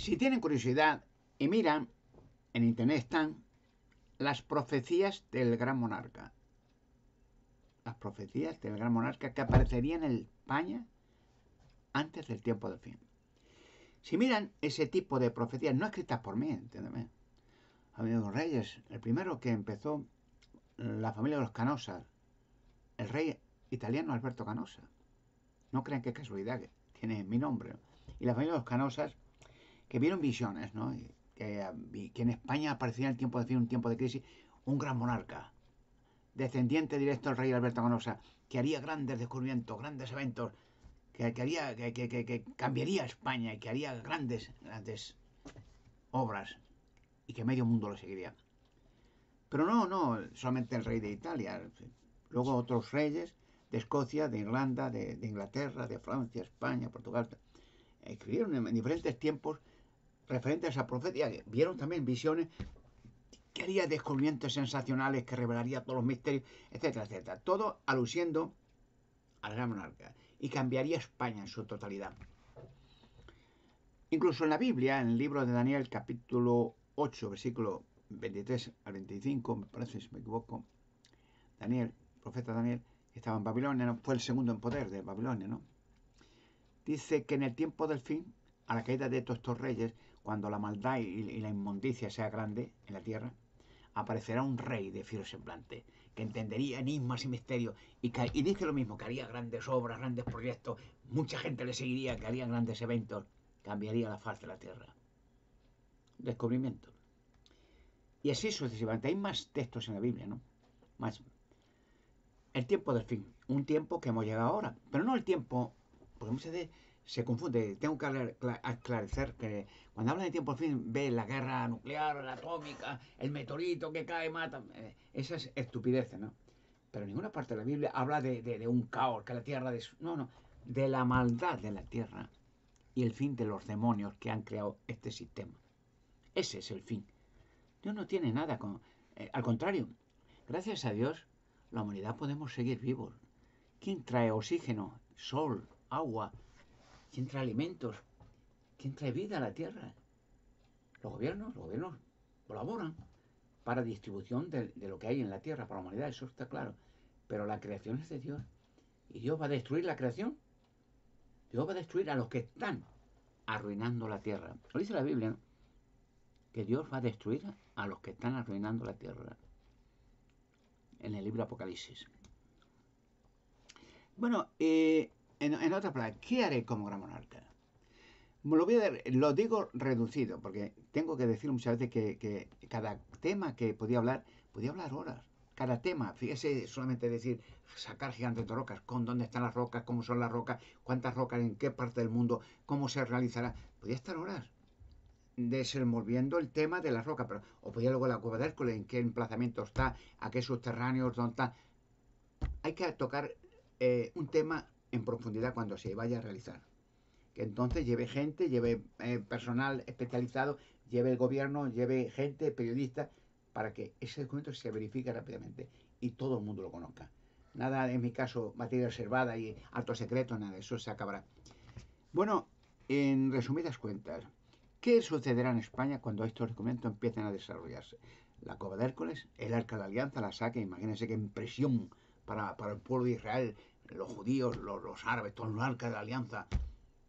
Si tienen curiosidad y miran, en internet están las profecías del gran monarca. Las profecías del gran monarca que aparecerían en España antes del tiempo del fin. Si miran ese tipo de profecías, no escritas por mí, entiéndeme. Amigos Reyes, el primero que empezó la familia de los Canosas, el rey italiano Alberto Canosa. No crean que es casualidad, que tiene mi nombre. Y la familia de los Canosas, que vieron visiones, ¿no? Que, que en España aparecía en el tiempo de un tiempo de crisis, un gran monarca, descendiente directo del rey Alberto Canosa, que haría grandes descubrimientos, grandes eventos, que, haría, que, que, cambiaría España y que haría grandes, grandes obras y que medio mundo lo seguiría. Pero no, no, solamente el rey de Italia, luego otros reyes de Escocia, de Irlanda, de, Inglaterra, de Francia, España, Portugal, escribieron en, diferentes tiempos referentes a esa profecía, vieron también visiones que haría descubrimientos sensacionales, que revelaría todos los misterios, etcétera, etcétera. Todo aluciendo al gran monarca y cambiaría España en su totalidad. Incluso en la Biblia, en el libro de Daniel, capítulo 8, versículo 23 al 25, me parece, si me equivoco, Daniel, profeta Daniel, estaba en Babilonia, fue el segundo en poder de Babilonia, ¿no? Dice que en el tiempo del fin, a la caída de estos reyes, cuando la maldad y, la inmundicia sea grande en la tierra, aparecerá un rey de fiero semblante, que entendería enigmas y misterios, y, y dice lo mismo, que haría grandes obras, grandes proyectos, mucha gente le seguiría, que haría grandes eventos, cambiaría la faz de la tierra. Descubrimiento. Y así sucesivamente. Hay más textos en la Biblia, ¿no? Más. El tiempo del fin. Un tiempo que hemos llegado ahora. Pero no el tiempo, porque muchas veces se confunde. Tengo que aclarecer que cuando habla de tiempo fin, ve la guerra nuclear, la atómica, el meteorito que cae, mata. Eh, esas estupideces, ¿no? Pero ninguna parte de la Biblia habla de, un caos, que la tierra... No, no. De la maldad de la tierra y el fin de los demonios que han creado este sistema. Ese es el fin. Dios no tiene nada con... Eh, al contrario, gracias a Dios, la humanidad podemos seguir vivos. ¿Quién trae oxígeno, sol, agua? ¿Quién trae alimentos? ¿Quién trae vida a la tierra? Los gobiernos, los gobiernos colaboran para distribución de, lo que hay en la tierra para la humanidad, eso está claro. Pero la creación es de Dios. ¿Y Dios va a destruir la creación? Dios va a destruir a los que están arruinando la tierra. Lo dice la Biblia, que Dios va a destruir a los que están arruinando la tierra. En el libro Apocalipsis. Bueno, eh, en, otra palabra, ¿qué haré como gran monarca? Lo, voy a, lo digo reducido, porque tengo que decir muchas veces que, cada tema que podía hablar, podía hablar horas. Cada tema, fíjese solamente decir, sacar gigantes de rocas, con dónde están las rocas, cómo son las rocas, cuántas rocas, en qué parte del mundo, cómo se realizará. Podía estar horas desenvolviendo el tema de la roca, pero o podía luego la cueva de Hércules, en qué emplazamiento está, a qué subterráneos, dónde está. Hay que tocar eh, un tema en profundidad cuando se vaya a realizar. Que entonces lleve gente, lleve eh, personal especializado, lleve el gobierno, lleve gente, periodistas, para que ese documento se verifique rápidamente y todo el mundo lo conozca. Nada, en mi caso, materia reservada y alto secreto, nada, eso se acabará. Bueno, en resumidas cuentas, ¿Qué sucederá en España cuando estos documentos empiecen a desarrollarse? La Cova de Hércules, el Arca de la Alianza, la saque, imagínense qué impresión para, el pueblo de Israel, los judíos, los, árabes, todo el Arca de la Alianza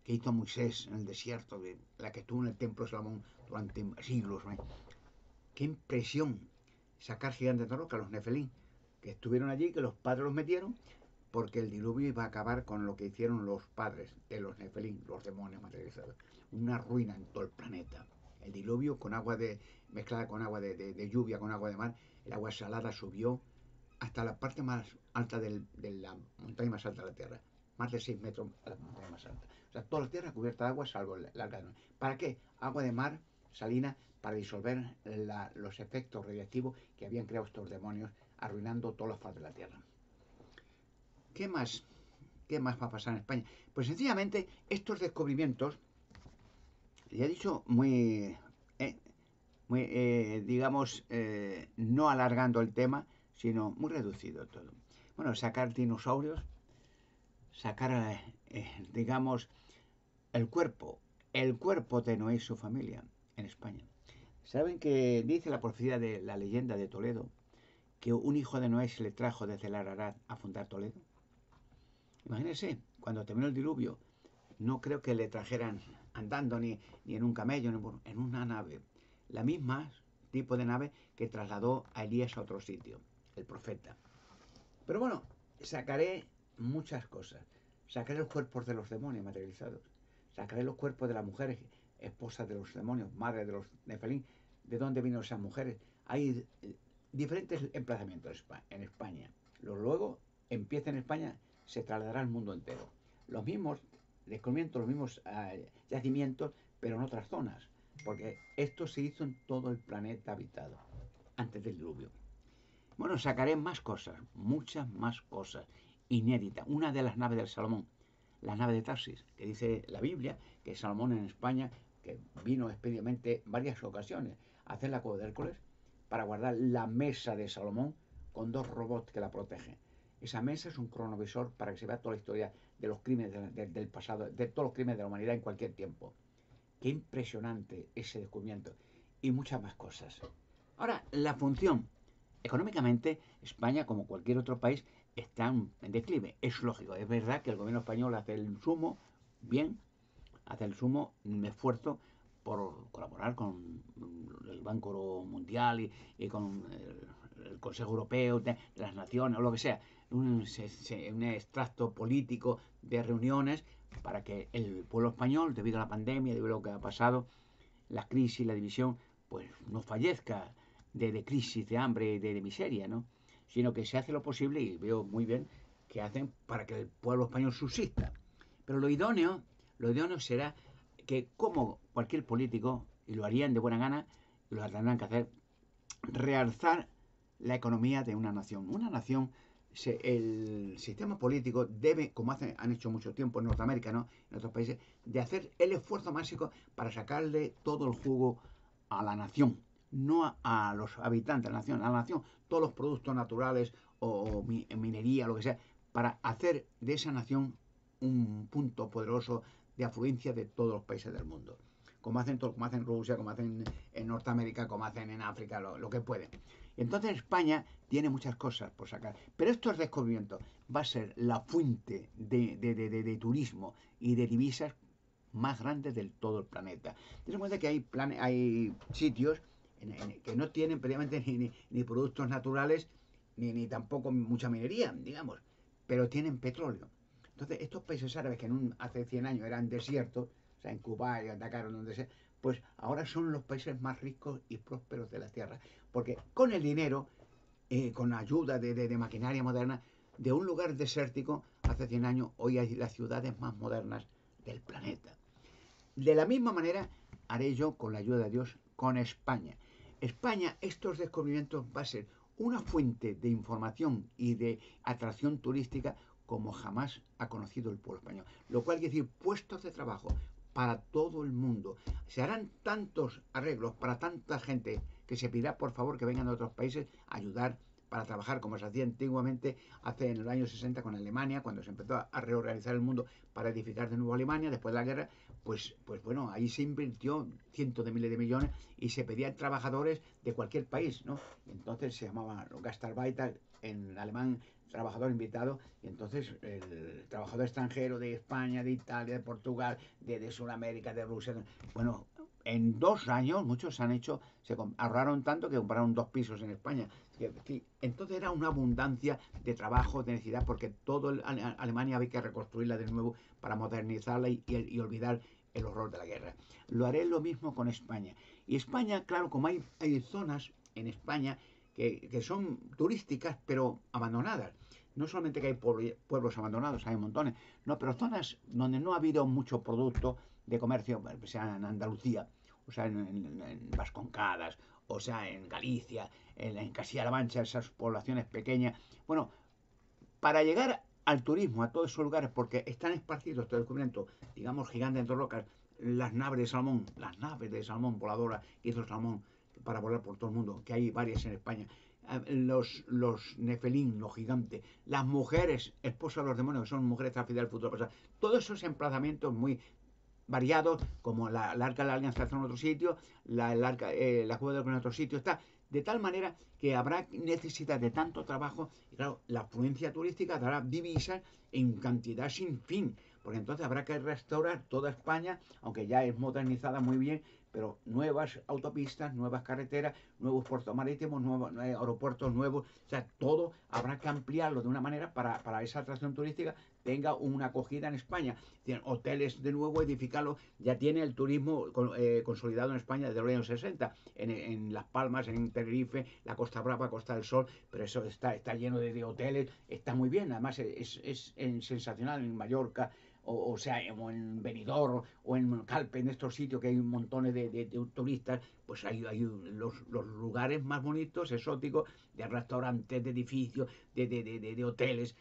que hizo Moisés en el desierto, la que estuvo en el templo de Salomón durante siglos. Qué impresión sacar gigantes de roca, los Nefelín, que estuvieron allí, que los padres los metieron, porque el diluvio iba a acabar con lo que hicieron los padres de los Nefelín, los demonios materializados una ruina en todo el planeta. El diluvio con agua de, mezclada con agua de, lluvia, con agua de mar, el agua salada subió hasta la parte más alta de la montaña más alta de la Tierra. Más de 6 metros a la montaña más alta. O sea, toda la Tierra cubierta de agua salvo la, la ¿Para qué? Agua de mar, salina, para disolver los efectos radiactivos que habían creado estos demonios, arruinando toda la faz de la Tierra. ¿Qué más? ¿Qué más va a pasar en España? Pues sencillamente estos descubrimientos ya he dicho muy, eh, eh, digamos, eh, no alargando el tema, sino muy reducido todo. Bueno, sacar dinosaurios, sacar, digamos, el cuerpo el cuerpo de Noé y su familia en España. ¿Saben que dice la profecía de la leyenda de Toledo que un hijo de Noé se le trajo desde el Ararat a fundar Toledo? Imagínense, cuando terminó el diluvio, no creo que le trajeran andando ni, ni en un camello, ni en una nave. La misma tipo de nave que trasladó a Elías a otro sitio, el profeta. Pero bueno, sacaré muchas cosas. Sacaré los cuerpos de los demonios materializados. Sacaré los cuerpos de las mujeres, esposas de los demonios, madres de los nefelín. ¿De dónde vino esas mujeres? Hay eh, diferentes emplazamientos en España. Luego empieza en España, se trasladará al mundo entero. Los mismos descubrimientos, los mismos eh, yacimientos, pero en otras zonas. Porque esto se hizo en todo el planeta habitado, antes del diluvio. Bueno, sacaré más cosas, muchas más cosas inéditas. Una de las naves del Salomón, la nave de Tarsis, que dice la Biblia que Salomón en España, que vino expediamente varias ocasiones a hacer la cueva de Hércules para guardar la mesa de Salomón con dos robots que la protegen. Esa mesa es un cronovisor para que se vea toda la historia de los crímenes del pasado, de todos los crímenes de la humanidad en cualquier tiempo. Qué impresionante ese descubrimiento. Y muchas más cosas. Ahora, la función Económicamente, España, como cualquier otro país, está en declive. Es lógico. Es verdad que el gobierno español hace el sumo bien, hace el sumo esfuerzo por colaborar con el Banco Mundial y, con el, Consejo Europeo de, las Naciones o lo que sea, un, un, extracto político de reuniones para que el pueblo español, debido a la pandemia, debido a lo que ha pasado, la crisis, la división, pues no fallezca de, crisis, de hambre, de, de miseria, ¿no? Sino que se hace lo posible, y veo muy bien, que hacen para que el pueblo español subsista. Pero lo idóneo, lo idóneo será que como cualquier político, y lo harían de buena gana, lo tendrán que hacer, realzar la economía de una nación. Una nación, el sistema político debe, como han hecho mucho tiempo en Norteamérica, ¿no? en otros países, de hacer el esfuerzo máximo para sacarle todo el jugo a la nación no a, los habitantes de la nación, a la nación, todos los productos naturales o, minería, lo que sea, para hacer de esa nación un punto poderoso de afluencia de todos los países del mundo. Como hacen, todo, como hacen Rusia, como hacen en Norteamérica, como hacen en África, lo, que pueden. Entonces España tiene muchas cosas por sacar. Pero estos descubrimientos va a ser la fuente de, de turismo y de divisas más grandes del todo el planeta. Ten en cuenta que hay, hay sitios que no tienen previamente ni, productos naturales, ni, ni, tampoco mucha minería, digamos, pero tienen petróleo. Entonces, estos países árabes que hace 100 años eran desiertos, o sea, en Cuba y Dakar, donde sea, pues ahora son los países más ricos y prósperos de la Tierra. Porque con el dinero, eh, con la ayuda de, de, maquinaria moderna, de un lugar desértico, hace 100 años, hoy hay las ciudades más modernas del planeta. De la misma manera, haré yo, con la ayuda de Dios, con España. España, estos descubrimientos va a ser una fuente de información y de atracción turística como jamás ha conocido el pueblo español. Lo cual quiere decir puestos de trabajo para todo el mundo. Se harán tantos arreglos para tanta gente que se pedirá por favor que vengan de otros países a ayudar para trabajar como se hacía antiguamente hace en los años 60 con Alemania, cuando se empezó a reorganizar el mundo para edificar de nuevo Alemania después de la guerra, pues, pues bueno, ahí se invirtió cientos de miles de millones y se pedían trabajadores de cualquier país, ¿no? Entonces se llamaba Gastarbeiter en alemán trabajador invitado y entonces el trabajador extranjero de España, de Italia, de Portugal, de, de Sudamérica, de Rusia, bueno, en dos años muchos han hecho, se ahorraron tanto que compraron dos pisos en España. Entonces era una abundancia de trabajo, de necesidad, porque todo Alemania había que reconstruirla de nuevo para modernizarla y, olvidar el horror de la guerra. Lo haré lo mismo con España. Y España, claro, como hay, zonas en España que, son turísticas pero abandonadas. No solamente que hay pueblos abandonados, hay montones, no, pero zonas donde no ha habido mucho producto de comercio, sea en Andalucía, o sea en, en Vasconcadas, o sea en Galicia, en, Castilla-La Mancha, esas poblaciones pequeñas. Bueno, para llegar al turismo, a todos esos lugares, porque están esparcidos todo el descubrimiento, digamos, gigantes entre rocas, las naves de salmón, las naves de salmón voladoras y esos salmón para volar por todo el mundo, que hay varias en España. Eh, los, los nefelín, los gigantes, las mujeres, esposas de los demonios, que son mujeres transferidas del futuro pasado, todos esos emplazamientos muy variados, como la, el arca de la alianza en otro sitio, la, el arca, eh, la cueva de en otro sitio está, de tal manera que habrá necesidad de tanto trabajo, y claro, la afluencia turística dará divisas en cantidad sin fin, porque entonces habrá que restaurar toda España, aunque ya es modernizada muy bien, pero nuevas autopistas, nuevas carreteras, nuevos puertos marítimos, nuevos aeropuertos nuevos, o sea, todo habrá que ampliarlo de una manera para, para esa atracción turística tenga una acogida en España. Tienen hoteles de nuevo, edificarlo, ya tiene el turismo eh, consolidado en España desde los años 60, en, Las Palmas, en Tenerife, la Costa Brava, Costa del Sol, pero eso está, está lleno de, hoteles, está muy bien, además es, es sensacional en Mallorca, o, sea, en Benidorm o en Calpe, en estos sitios que hay un montón de, turistas, pues hay, hay los, los, lugares más bonitos, exóticos, de restaurantes, de edificios, de, de hoteles,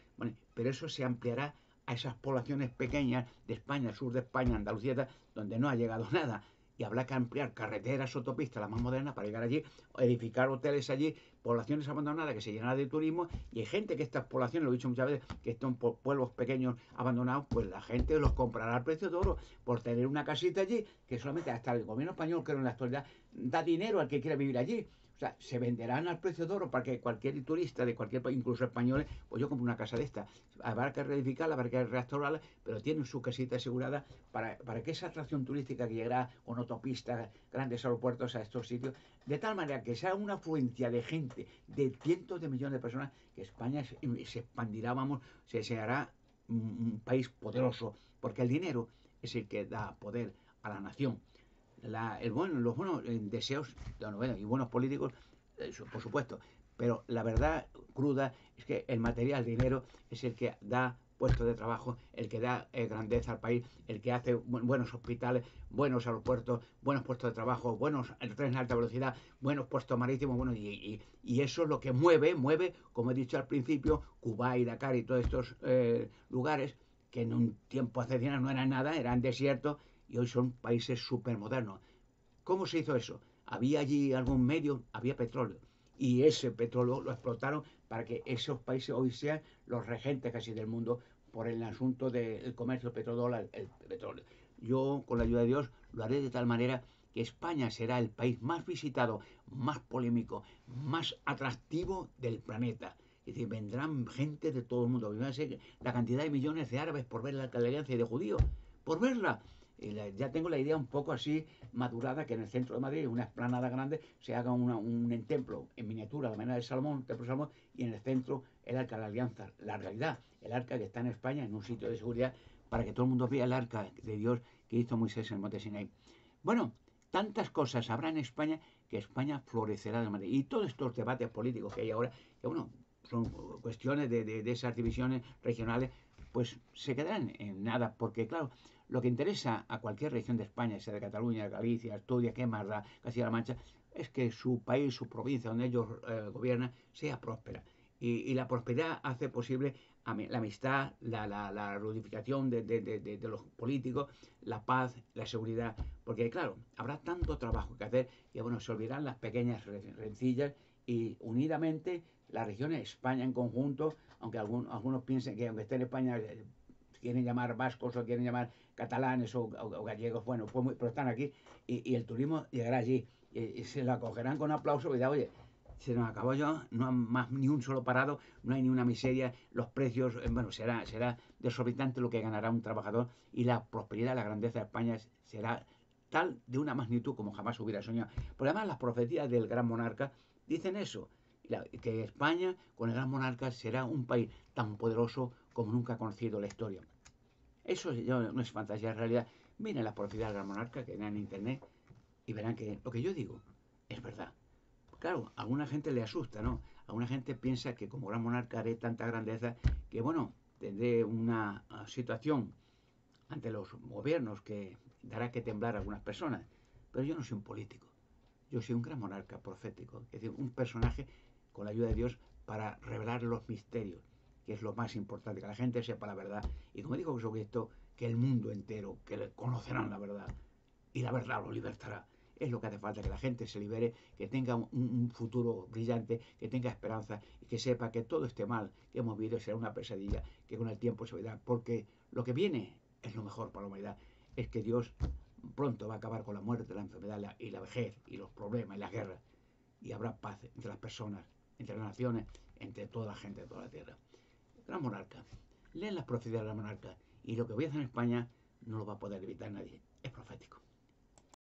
pero eso se ampliará a esas poblaciones pequeñas de España, sur de España, Andalucía, donde no ha llegado nada y habrá que ampliar carreteras, autopistas, las más modernas, para llegar allí, edificar hoteles allí, poblaciones abandonadas que se llenarán de turismo, y hay gente que estas poblaciones, lo he dicho muchas veces, que están pueblos pequeños abandonados, pues la gente los comprará al precio de oro por tener una casita allí, que solamente hasta el gobierno español, creo en la actualidad, da dinero al que quiera vivir allí sea, se venderán al precio de oro para que cualquier turista de cualquier país, incluso españoles, pues yo compro una casa de esta. Habrá que reedificarla, habrá que restaurarla, pero tienen su casita asegurada para, para que esa atracción turística que llegará con autopistas, grandes aeropuertos a estos sitios, de tal manera que sea una afluencia de gente, de cientos de millones de personas, que España se, expandirá, vamos, se hará un país poderoso, porque el dinero es el que da poder a la nación el bueno, los buenos eh, deseos y buenos políticos, por supuesto, pero la verdad cruda es que el material dinero es el que da puestos de trabajo, el que da eh, grandeza al país, el que hace buenos hospitales, buenos aeropuertos, buenos puestos de trabajo, buenos trenes de alta velocidad, buenos puestos marítimos, bueno, y, eso es lo que mueve, mueve, como he dicho al principio, Cuba y Dakar y todos estos eh, lugares que en un tiempo hace 100 años no eran nada, eran desiertos, y hoy son países súper modernos. ¿Cómo se hizo eso? Había allí algún medio, había petróleo. Y ese petróleo lo explotaron para que esos países hoy sean los regentes casi del mundo por el asunto del comercio petrodólar, el petróleo. Yo, con la ayuda de Dios, lo haré de tal manera que España será el país más visitado, más polémico, más atractivo del planeta. Es decir, vendrán gente de todo el mundo. La cantidad de millones de árabes por ver la alianza y de judíos, por verla ya tengo la idea un poco así madurada que en el centro de Madrid, una esplanada grande, se haga un templo en miniatura, la manera de Salomón, de y en el centro el arca de la alianza. La realidad, el arca que está en España, en un sitio de seguridad, para que todo el mundo vea el arca de Dios que hizo Moisés en el monte Sinai. Bueno, tantas cosas habrá en España que España florecerá de manera. Y todos estos debates políticos que hay ahora, que bueno, son cuestiones de, de esas divisiones regionales, pues se quedarán en nada, porque claro, lo que interesa a cualquier región de España, sea de Cataluña, Galicia, Asturias, qué más da, Castilla-La Mancha, es que su país, su provincia donde ellos eh, gobiernan, sea próspera. Y, la prosperidad hace posible la amistad, la, la, la reunificación de, de, de, los políticos, la paz, la seguridad. Porque, claro, habrá tanto trabajo que hacer que, bueno, se olvidarán las pequeñas rencillas y unidamente la región de España en conjunto, aunque algunos piensen que aunque esté en España eh, quieren llamar vascos o quieren llamar catalanes o, gallegos, bueno, pues pero están aquí y, el turismo llegará allí y, se lo acogerán con aplauso y dirán, oye, se nos acabó yo, no hay más ni un solo parado, no hay ni una miseria, los precios, eh, bueno, será, será desorbitante lo que ganará un trabajador y la prosperidad, la grandeza de España será tal de una magnitud como jamás hubiera soñado. Por además las profecías del gran monarca dicen eso, que España con el gran monarca será un país tan poderoso como nunca ha conocido la historia. Eso no es fantasía, es realidad. Miren la profecía del gran monarca que vean en internet y verán que lo que yo digo es verdad. Claro, a alguna gente le asusta, ¿no? A alguna gente piensa que como gran monarca haré tanta grandeza que, bueno, tendré una ah, situación ante los gobiernos que dará que temblar a algunas personas. Pero yo no soy un político. Yo soy un gran monarca profético, es decir, un personaje con la ayuda de Dios para revelar los misterios es lo más importante, que la gente sepa la verdad. Y como digo esto que el mundo entero, que conocerán la verdad. Y la verdad lo libertará. Es lo que hace falta, que la gente se libere, que tenga un, futuro brillante, que tenga esperanza y que sepa que todo este mal que hemos vivido será una pesadilla, que con el tiempo se verá, porque lo que viene es lo mejor para la humanidad. es que Dios pronto va a acabar con la muerte, la enfermedad y la vejez y los problemas y las guerras. Y habrá paz entre las personas, entre las naciones, entre toda la gente de toda la tierra. Gran monarca. Leen las profecías de la monarca y lo que voy a hacer en España no lo va a poder evitar nadie. Es profético.